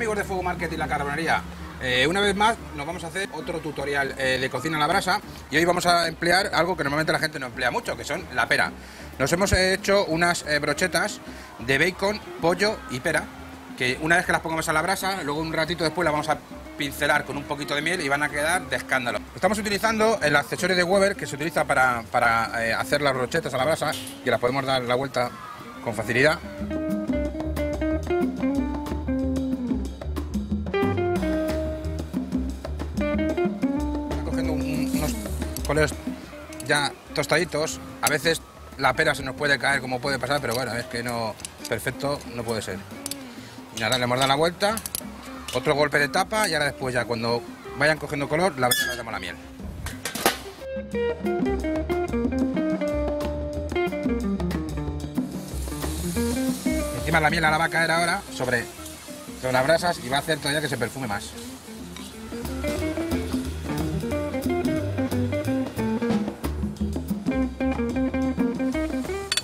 amigos de Fuego Market y la Carbonería. Eh, una vez más nos vamos a hacer otro tutorial eh, de cocina a la brasa y hoy vamos a emplear algo que normalmente la gente no emplea mucho, que son la pera. Nos hemos hecho unas eh, brochetas de bacon, pollo y pera, que una vez que las pongamos a la brasa, luego un ratito después las vamos a pincelar con un poquito de miel y van a quedar de escándalo. Estamos utilizando el accesorio de Weber que se utiliza para, para hacer las brochetas a la brasa, que las podemos dar la vuelta con facilidad. Colores ya tostaditos. A veces la pera se nos puede caer como puede pasar, pero bueno, es que no, perfecto no puede ser. Y ahora le hemos dado la vuelta, otro golpe de tapa y ahora después ya cuando vayan cogiendo color, la damos la miel. Encima la miel ahora va a caer ahora sobre, sobre las brasas y va a hacer todavía que se perfume más.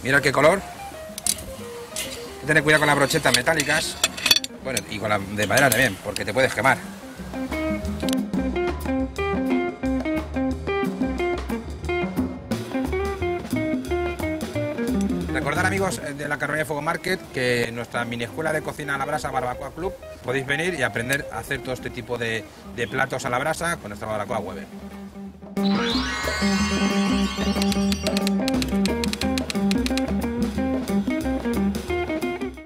Mira qué color. Tener cuidado con las brochetas metálicas. Bueno, y con la de madera también, porque te puedes quemar. Recordar amigos de la Carrera de Fuego Market que nuestra mini escuela de cocina a la brasa Barbacoa Club podéis venir y aprender a hacer todo este tipo de, de platos a la brasa con nuestra barbacoa Weber.